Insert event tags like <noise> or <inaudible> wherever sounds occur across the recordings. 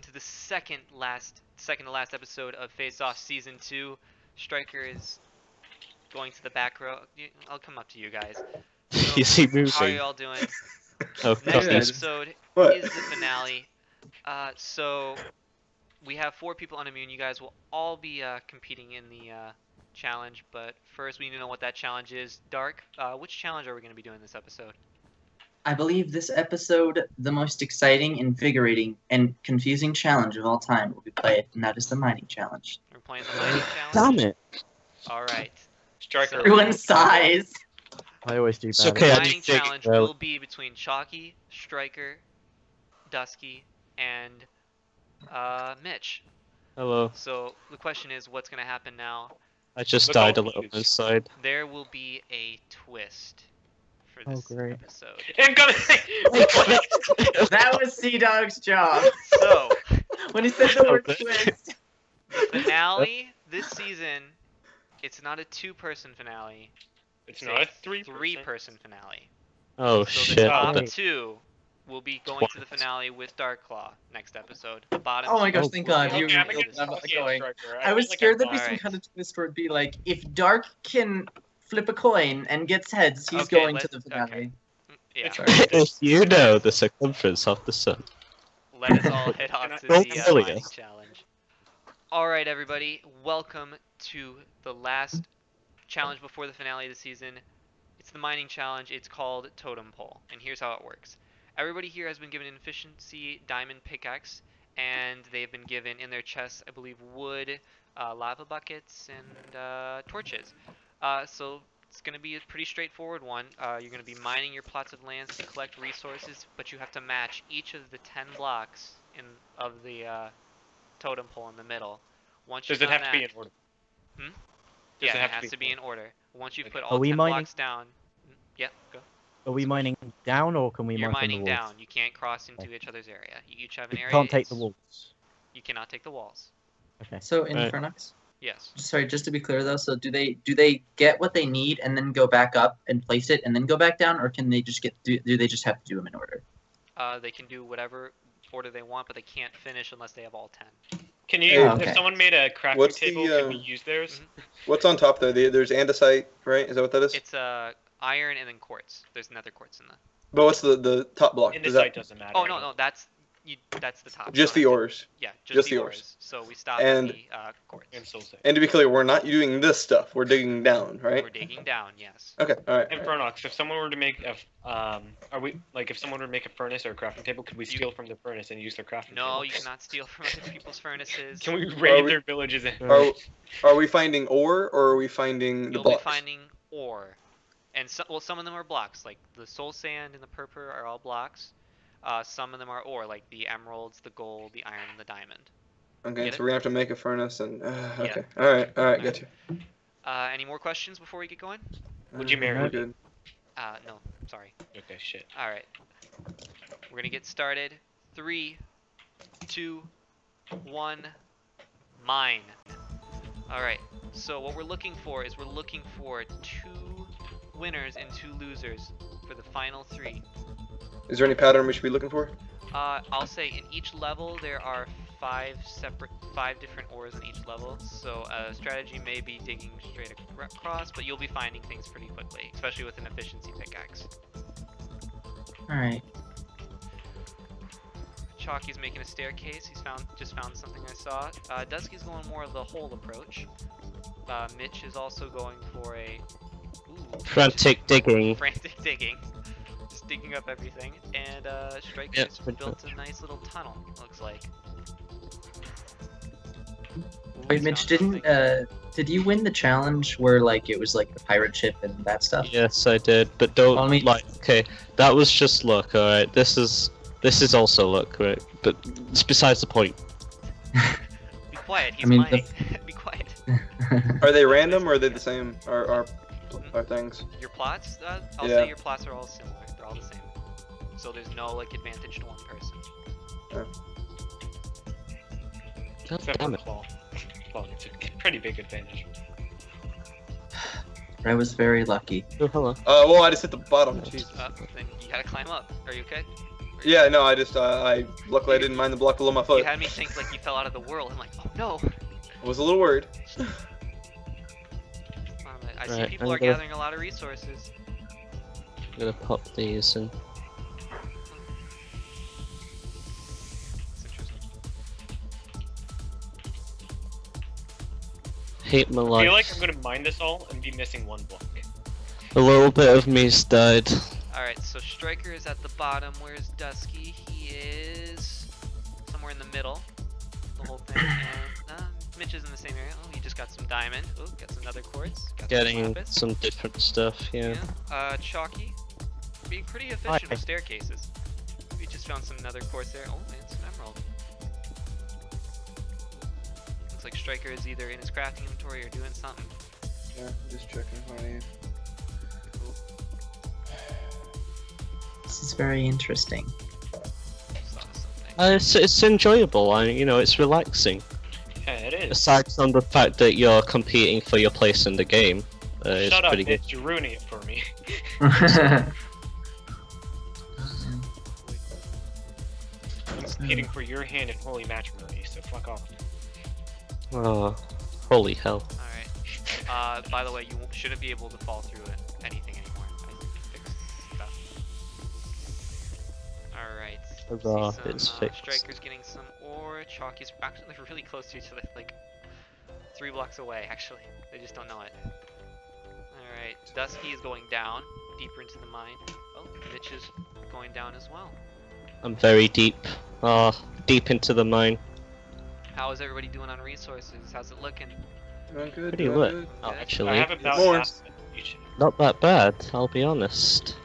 Hey welcome to the second last, second to last episode of Face Off Season Two. Striker is going to the back row. I'll come up to you guys. <laughs> So, You see moving. How are moving. you all doing? <laughs> Oh, Next episode What? is the finale. Uh, so we have four people on immune. You guys will all be uh, competing in the uh, challenge, but first we need to know what that challenge is. Dark, uh, which challenge are we going to be doing this episode? I believe this episode, the most exciting, invigorating, and confusing challenge of all time will be played, and that is the mining challenge. We're playing the mining challenge. Damn it! All right. Striker. So- Everyone sighs. I always do bad. It's okay, the I it. do mining think, challenge well- will be between Chalky, Striker, Duskee, and uh, Mitch. Hello. So the question is, what's going to happen now? I just Look died a little inside. There will be a twist for Oh, great. episode. <laughs> I'm gonna. <laughs> That was CDawg's job. So When he said the word Okay. twist. the finale this season, it's not a two-person finale. it's It's not a three. three-person finale. Oh So the top Wait. two will be going to the finale with Dark Claw next episode. The bottom. Oh my gosh, Oh, thank God. be You, Okay, I'm with against, this I'm I'm not episode. against going. I was like scared there'd be some kind of twist where it'd be like, if Dark can flip a coin and gets heads, he's Okay, going to the finale. okay. Yeah. <laughs> If you know the circumference of the sun. Let us all head off to the uh, kill mining challenge. All right, everybody, welcome to the last challenge before the finale of the season. It's the mining challenge. It's called Totem Pole, and here's how it works. Everybody here has been given an efficiency diamond pickaxe, and they've been given in their chests, I believe, wood, uh, lava buckets, and uh, torches. Uh, so it's going to be a pretty straightforward one. Uh, you're going to be mining your plots of lands to collect resources, but you have to match each of the 10 blocks in of the uh, totem pole in the middle. Once you've Does it done have to be that- in order? Hmm? Does yeah, it have to has be to be in full? order. Once you've Okay. put Are all we 10 mining- blocks down, yeah, go. Are we mining down or can we You're mine mining the walls? down. You can't cross into each other's area. You each have an We area. can't take the walls. You cannot take the walls. Okay. So, Right. Infernox, Yes. sorry, just to be clear though, so do they do they get what they need and then go back up and place it and then go back down, or can they just get do, do they just have to do them in order? Uh, they can do whatever order they want, but they can't finish unless they have all 10. Can you? Oh, okay. If someone made a crafting What's the, table, can we use theirs? What's on top there? There's andesite, right? Is that what that is? It's uh, iron and then quartz. There's nether quartz in the. But what's the, the top block? In Does that, doesn't matter. Oh no no that's you. That's the top. just You the don't ores. Yeah, just, just the, the ores. ores. So we stop And- at the uh, quartz. And soul sand. And to be clear, we're not doing this stuff. We're digging down, right? We're digging down. Yes. Okay, all right. And Fernox, if someone were to make a, f- um, are we like if someone were to make a furnace or a crafting table, could we You- steal from the furnace and use their crafting No, table? you cannot steal from other people's furnaces. <laughs> Can we raid we- their villages? And... Are, are we finding ore or are we finding the You'll blocks? be finding ore, and so, well, some of them are blocks. Like the soul sand and the purpur are all blocks. Uh, some of them are ore, like the emeralds, the gold, the iron, and the diamond. Okay, Get so it? we're gonna have to make a furnace and. Uh, Yeah. okay, all right, all right, get you. Uh, any more questions before we get going? Would you Uh, marry me? good. Uh, no, sorry. Okay, shit. All right. We're gonna get started. Three, two, one, mine. All right. So what we're looking for is we're looking for two winners and two losers for the final three. Is there any pattern we should be looking for? Uh, I'll say in each level there are five separate, five different ores in each level. So a strategy may be digging straight across, but you'll be finding things pretty quickly, especially with an efficiency pickaxe. All right. Chalky's making a staircase. He's found just found something I saw. Uh, Duskee's going more of the hole approach. Uh, Mitch is also going for a ooh, Frantic digging. <laughs> frantic digging, just digging up everything. And uh, Striker Yeah, just pretty built a nice little tunnel. Looks like. Ooh, Wait, he's Mitch, didn't uh did you win the challenge where like it was like the pirate ship and that stuff? Yes, I did, but don't Only- like. Okay, that was just luck. All right, this is this is also luck, right? But it's besides the point. <laughs> Be quiet. He's mean, the- <laughs> Be quiet. <laughs> Are they random or are they the same? Are are, are things? Your plots? Uh, I'll Yeah. say your plots are all similar. They're all the same. So there's no like advantage to one person. God Except damn for it. claw. Claw gets a pretty big advantage. I was very lucky. Oh, hello. Uh, well, I just hit the bottom. Jeez. Uh, then you gotta climb up. Are you okay? Yeah, no, I just, uh, I luckily I didn't mind the block below my foot. You had me think like you fell out of the world. I'm like, oh no. I was a little worried. Um, I see Right, people I'm are gonna- gathering a lot of resources. I'm gonna pop these and hate my I life. feel like I'm gonna mine this all and be missing one block. A little bit of me's died. Alright, so Striker is at the bottom. Where's Duskee? He is somewhere in the middle. The whole thing. And Mitch is in the same area. Oh, he just got some diamond. Oh, got some nether quartz. Got Getting lapis. some different stuff, yeah. Yeah. Uh, Chalky, being pretty efficient with staircases. We just found some nether quartz there. Oh, and some emerald. Looks like Striker is either in his crafting inventory or doing something. Yeah, just checking what I need. This is very interesting. Saw. Uh, it's, it's enjoyable, I, you know, it's relaxing. Yeah, it is. Aside from the fact that you're competing for your place in the game, uh, it's Shut up, pretty good. bitch. You're ruining it for me. <laughs> I'm competing for your hand in holy matrimony, so fuck off. Oh, holy hell. Alright. Uh, by the way, you shouldn't be able to fall through it, Hurrah, See some, it's uh, fixed. Striker's getting some ore. Chalky's actually <laughs> really close to each other, like three blocks away, actually. They just don't know it. Alright. Duskee is going down, deeper into the mine. Oh, Mitch is going down as well. I'm very deep. Ah, deep into the mine. How is everybody doing on resources? How's it looking? Doing good. Pretty doing lit. good. Oh, Good. I actually, have about More. half the each. not that bad, I'll be honest.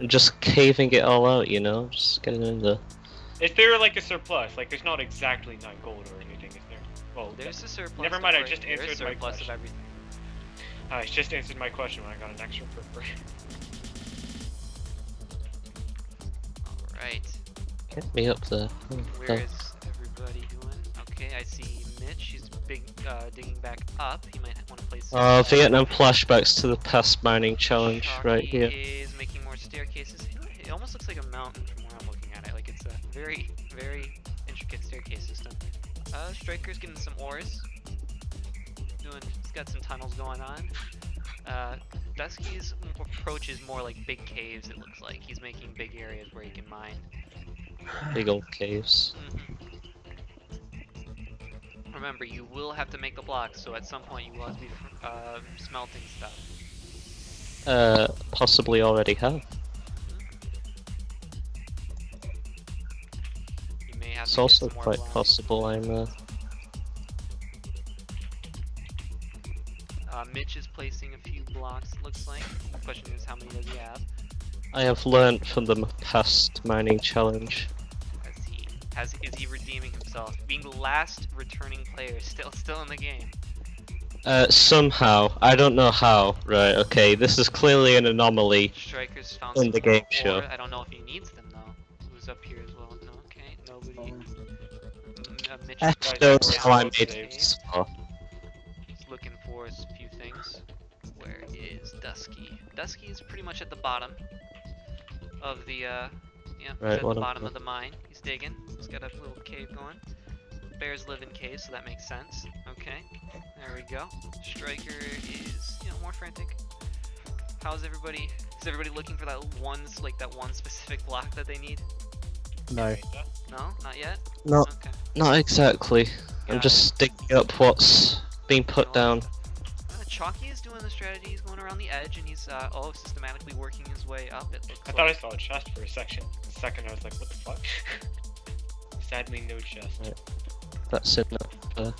I'm just caving it all out, you know? Just getting in there. Is there like a surplus? Like there's not exactly nine gold or anything, is there? Well, There's a surplus. Never mind, I worry. just There is answered my surplus of question. everything. I just answered my question when I got an extra for free. Alright. Get me up there. Oh, Where hell. everybody doing? Okay, I see Mitch. He's big, uh, digging back up. He might want to place. Oh, Vietnam flashbacks to the past mining challenge right here. Is making more staircases. It- almost looks like a mountain from where I'm looking at it. Like it's a very, very intricate staircase system. Uh, Striker's getting some ores. Doing, he's got some tunnels going on. <laughs> Uh, Duskee's approach is more like big caves. It looks like he's making big areas where he can mine. Big old caves. Mhm. Remember, you will have to make the blocks, so at some point you will have to be uh, smelting stuff. Uh, possibly already have. It's also quite possible I'm, uh, Uh, Mitch is placing a few blocks, looks like. The question is, how many does he have? I have learned from the past mining challenge. Has he, has, is he redeeming himself? Being the last returning player, <laughs> still, still in the game. Uh, somehow, I don't know how, right, okay, this is clearly an anomaly. Strikers found In the game show. I don't know if he needs them though. Who's up here as well? Mitch F is knows down how I made cave. this far. He's looking for a few things. Where is Duskee? Duskee is pretty much at the bottom of the, uh, yeah, Right, at the bottom of the mine. He's digging. He's got a little cave going. Bears live in caves, so that makes sense. Okay, there we go. Striker is, you know, more frantic. How's everybody? Is everybody looking for that one, like that one specific block that they need? No. No, not yet. No, Okay. not exactly. I'm Got just digging up what's being put down. Uh, Chalky is doing the strategy. He's going around the edge, and he's uh, oh systematically working his way up. It looks I thought I saw a chest for a section. A second, I was like, what the fuck? <laughs> Sadly, no chest. Right. That's it. Uh,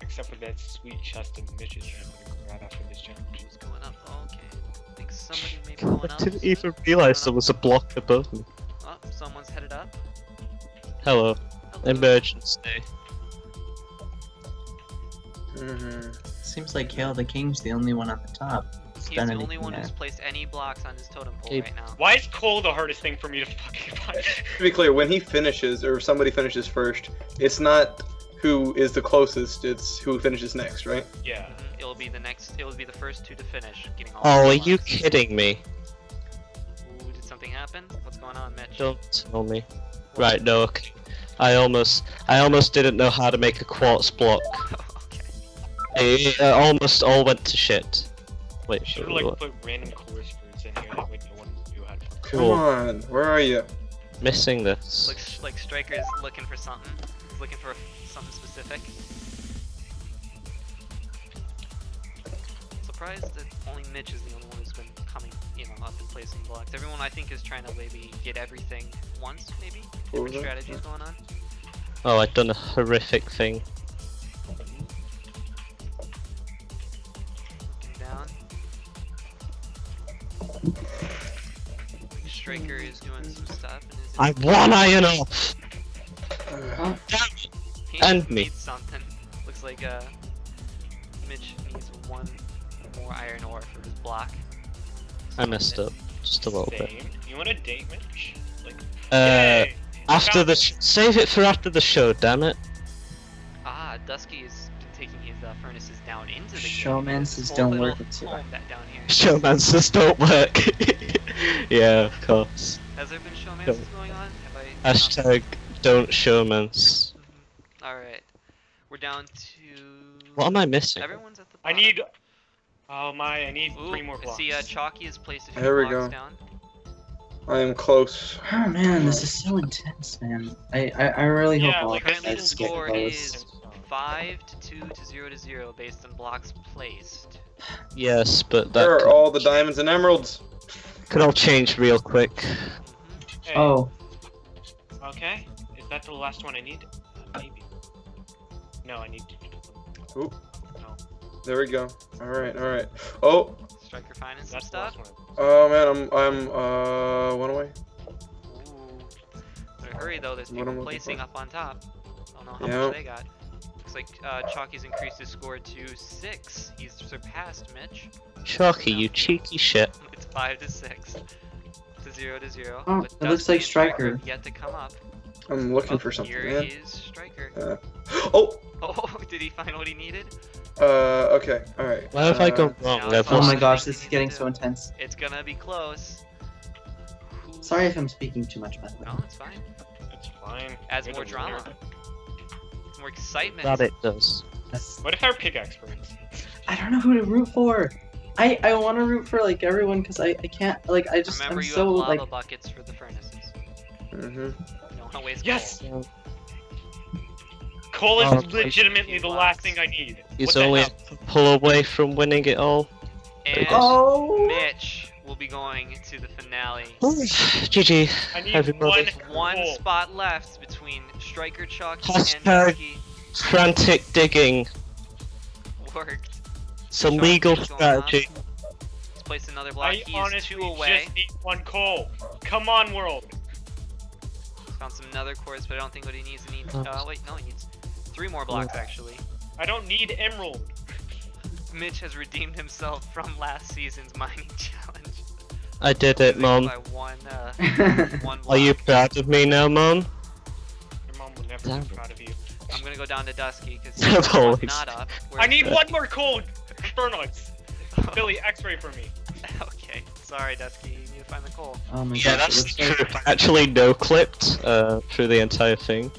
Except for that sweet chest in Mitch's channel right after this challenge. Who's going up? Oh, okay. I think somebody may be <laughs> going I up. didn't even realize there was a block above me. Someone's headed up. Hello, Hello. emergency. Mm-hmm. Seems like Hail the King's the only one at the top. He's done the only one there. who's placed any blocks on his totem pole Hey. right now. Why is coal the hardest thing for me to fucking find? <laughs> To be clear, when he finishes or somebody finishes first, it's not who is the closest; it's who finishes next, right? yeah. Mhm, It'll be the next. It'll be the first two to finish getting all. Oh, the are you kidding me? Ooh, did something something happened? What's going on, Mitch? Don't tell me. Right, no, okay. I almost, I almost didn't know how to make a quartz block. <laughs> okay. It, it almost all went to shit. Wait, Should what? like put random chorus fruits in here that way no one knew how to. Come Cool. on, where are you? Missing this. Looks like Striker's looking for something. He's looking for something specific. Surprised that only Mitch is the only you know, up and placing blocks. Everyone I think is trying to maybe get everything once, maybe? What Different that? strategies going on. Oh, I've done a horrific thing. Looking down. Striker is doing some stuff I one iron off. Uh, He And me. something. Looks like uh, Mitch needs one more iron ore for his block. I messed up just a little bit. You want a date, Mitch? Like. Uh, yay! after the sh- save it for after the show, damn it. Ah, Duskee has been taking his uh, furnaces down into the game. Showmances don't work at Survivor. home that down here. Showmances don't work. <laughs> yeah, of course. Has there been showmances going on? Have I? Hashtag don't showmans. All right, we're down to. What am I missing? Everyone's at the. I need. Oh my! I need Ooh, three more blocks. See, uh, Chalky has placed a few There we blocks go. down. I am close. Oh man, this is so intense, man. I I, I really Yeah, hope all like, of I you Currently, the guys get score close. is five to two to zero to zero based on blocks placed. Yes, but Where are all the diamonds and emeralds? could all change real quick. Hey, Oh, Okay. Is that the last one I need? Uh, maybe. No, I need. Oop. There we go. All right, all right. Oh, Striker finding some That's stuff. oh man, I'm I'm uh one away. Ooh. Better hurry though, there's people placing up on top. I don't know how Yeah. much they got. Looks like uh, Chalky's increased his score to six. He's surpassed Mitch. Chalky, you cheeky shit. <laughs> It's five to six. To zero to zero. Oh, But it looks like Striker Striker. Yet to come up. I'm looking Oh, for something, Here man. is Striker. Uh, oh, Oh, <laughs> did he find what he needed? uh, okay, all right. Where have I Uh, gone wrong? now oh my gosh, this is getting so intense. It's gonna be close. Who- Sorry if I'm speaking too much, by the way. No, it's fine. It's fine. Adds You're more drama. winner. More excitement. That it does. That's- What if our pickaxe burns? I don't know who to root for. I I want to root for like everyone because I I can't like I just Remember, I'm you so have lava like buckets for the furnaces. Mm-hmm. You don't wanna waste Yes! coal. Coal is Oh, legitimately the last thing I need. He's what the only a pull away from winning it all. And oh Mitch will be going to the finale. <sighs> GG. I need everybody. One one spot left between Striker Chalky Hashtag- and Duskee. Frantic digging. Worked. It's a legal What's on? strategy. Let's place another block. I He's honestly two away. just need one coal. Come on, world. Found some nether quartz, but I don't think what he needs. He needs. Oh. Uh, wait, no, he needs three more blocks actually. I don't need emerald. Mitch has redeemed himself from last season's mining <laughs> challenge. I did it, mom. By one, uh, <laughs> one block. Are you proud of me now, mom? Your mom will never Damn be proud of you. I'm gonna go down to Duskee because I've <laughs> he's not up. I need the- one more coal. Burnout. <laughs> Billy, X-ray for me. <laughs> okay, sorry, Duskee. You need to find the coal. oh my Yeah, gosh, that's true. like actually no clipped uh, through the entire thing.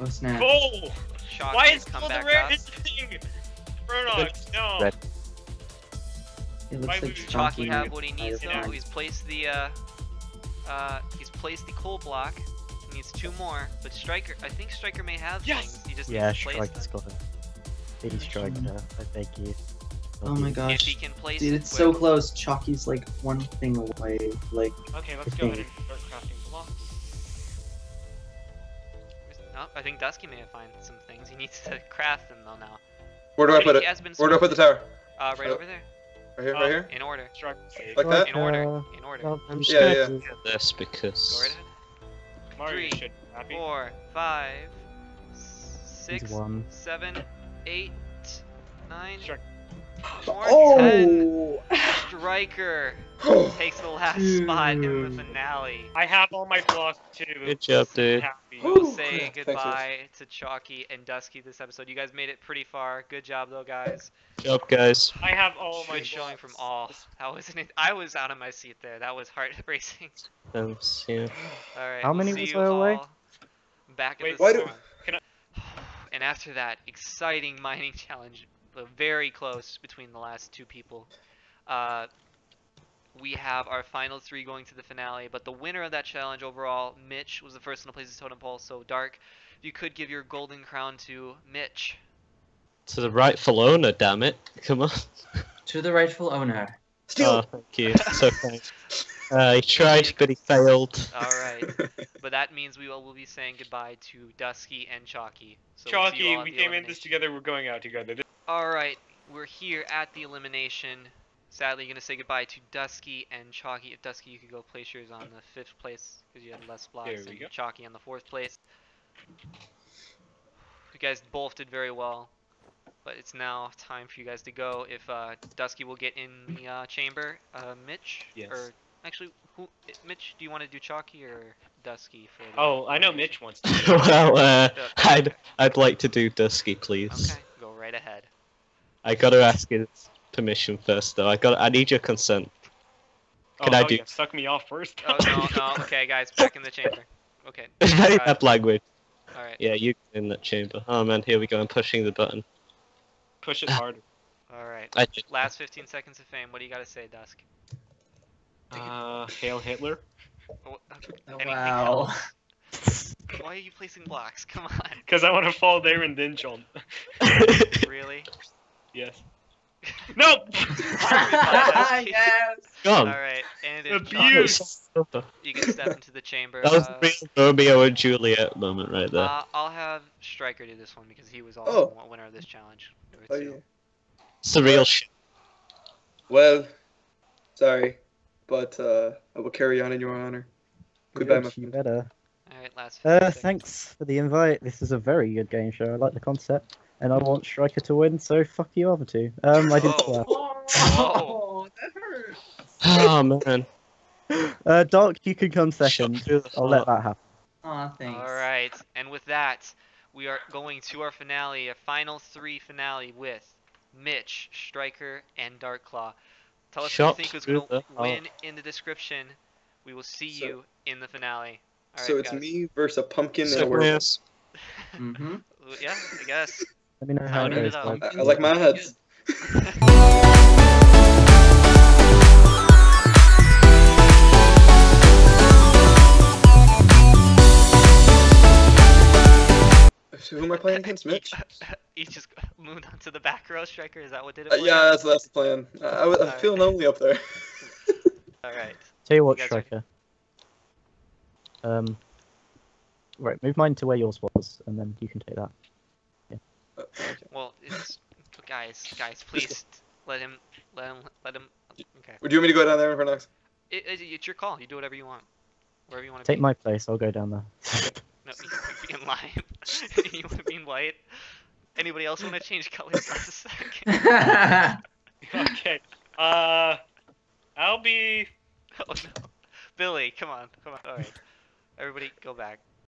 oh snap. Coal. Shock Why is come coal the back up. rarest thing? Burnout. No. Red. It looks Why like would you- Chalky Chalky. have what he needs Yeah. though. He's placed the uh, uh, he's placed the coal block. He needs two more, but Striker, I think Striker may have Yes! things. He just Yeah, needs to place Striker's them. Got it. Please, Striker, I beg you. Oh my If gosh. he can place Dude, it it's so close. Chalky's like one thing away. Like, Okay, let's go ahead think- and start crafting blocks. No, I think Duskee may have found some things. He needs to craft them though now. Where do I But put he it? has been Where do I put the tower? Uh, right Uh, over there. Right here, right here. In order. Like that? In order. Uh, In order. well, I'm just Yeah, gonna yeah. do this Go because right ahead. Mario Three, should be happy. Four, five, s- he's six, one. seven, eight, nine, Strike. more, oh! ten. <laughs> Striker <gasps> takes the last spot in the finale. I have all my blocks too. Good job, dude. Happy. we will say Yeah, thanks, goodbye to Chalky and Duskee this episode. You guys made it pretty far. Good job though, guys. Good Job, guys. I have all my showing from blocks. all. That was an, I was out of my seat there. That was heart <laughs> racing. Thanks, yeah. All right. How we'll many see was you I away? all Back at Wait, the why do- storm. And after that exciting <laughs> mining challenge, very close between the last two people, uh, we have our final three going to the finale. But the winner of that challenge overall, Mitch, was the first one to place his totem pole. So Dark, if you could give your golden crown to Mitch. To the rightful owner, damn it. Come on. To the rightful owner. Steal. Oh, thank you. So kind. <laughs> Uh, he tried, but he failed. <laughs> All right. but that means we will will be saying goodbye to Duskee and Chalky. So we'll Chalky, we came in this together. We're going out together. All right, we're here at the elimination. Sadly, you're gonna say goodbye to Duskee and Chalky. If Duskee, you could go place yours on the fifth place because you had less blocks, There we and go. Chalky on the fourth place. You guys both did very well, but it's now time for you guys to go. If uh, Duskee will get in the uh, chamber, uh, Mitch, Yes. or actually, who? Mitch, do you want to do Chalky or Duskee for? The Oh, I know? Mitch wants to. <laughs> well, uh, Yeah. I'd, I'd like to do Duskee, please. Okay, go right ahead. I gotta ask his permission first, though. I got. I need your consent. Can oh, I hell do- yeah, Suck me off first. Oh no, no. <laughs> Okay, guys, back in the chamber. Okay. <laughs> It's very Alright. bad language. All right. Yeah, you in that chamber. Oh man, here we go. I'm pushing the button. Push it harder. All right. I did. Last 15 seconds of fame. What do you got to say, Dusk? Uh, hail Hitler. Oh, <laughs> Oh, wow. <laughs> Why are you placing blocks? Come on. <laughs> Because I want to fall there and then jump. Really? Yes. Nope. yes. Go All on. right. And if Abuse. You can step into the chamber. That was uh, the real Romeo and Juliet moment right there. uh, I'll have Striker do this one because he was also Oh. the winner of this challenge. There were Oh, two. yeah. it's the real shit. Well, sorry, but uh, I will carry on in your honor. Goodbye, my Good, you friend. better. All right. Last Uh, thanks for the invite. This is a very good game show. I like the concept, and I want Striker to win. So fuck you other two. Um, I did Oh. swear. Oh, that hurts. <laughs> Oh man. Uh, Dark, you can come second. Shot through the I'll let that happen. Aw, thanks. All right. And with that, we are going to our finale, a final three finale with Mitch, Striker, and Dark Claw. Tell us Shot who you think is through going to the heart. win in the description. We will see So- you in the finale. All so it's guys. me versus a pumpkin and a werewolf. ass. Mm-hmm. <laughs> Yeah, I guess. Let me know how Time it it goes. I, I like my odds. <laughs> who am I playing against, Mitch? <laughs> you just moved onto the back row, Striker. Is that what did it? Uh, yeah, that's that's the plan. Uh, I, was- I'm Alright. feeling lonely up there. <laughs> All right. Tell you what, You guys are- Striker. Um, right, move mine to where yours was, and then you can take that. Okay. Well, it's guys, guys, please let him, let him, let him. Okay. Would you want me to go down there Infernox? It, it, it's your call. You do whatever you want. Wherever you want to Take be. my place. I'll go down there. <laughs> No, <laughs> you can be in lime. <laughs> you want to be in white. Anybody else want to change colors last <laughs> second? okay. Uh, I'll be. Oh no. Billy, come on, come on. All right. Everybody, go back.